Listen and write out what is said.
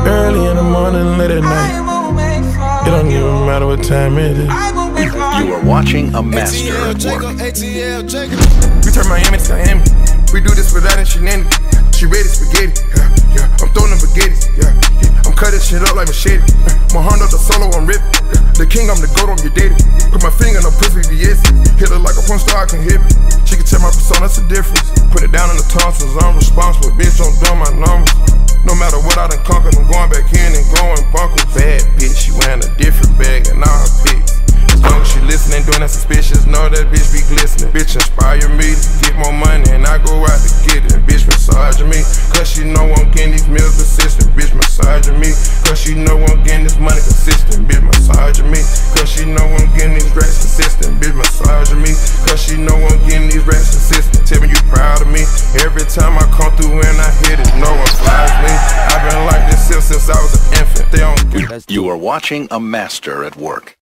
Early in the morning, late at night. It don't even matter what time it is. You are watching a master at work. We turn Miami to Miami. We do this without any shenanigans. She ready spaghetti. Yeah, yeah. I'm throwing them spaghettis. Yeah, yeah. I'm cutting shit up like machete. Yeah. My hand up the solo, I'm ripping. Yeah. The king, I'm the goat, I'm your daddy. Put my finger in the pussy, yes. Hit her like a porn star, I can hit me. She can tell my persona, that's the difference. Put it down in the tonsils, I'm responsible. Bitch, don't dumb my numbers. I done conquered, I'm going back in and going bunkers. Bad bitch, she wearing a different bag and all her bitch. As long as she listening, doing that suspicious, know that bitch be glistening. Bitch inspire me to get more money and I go out to get it. Bitch massaging me, cause she know I'm getting these meals consistent. Bitch massaging me, cause she know I'm getting this money consistent. Bitch massaging me, cause she know I'm getting these racks consistent. Bitch massaging me, cause she know I'm getting these racks consistent. Tell me you proud of me. Every time I come through and I hit it, no one flies don't You are watching a master at work.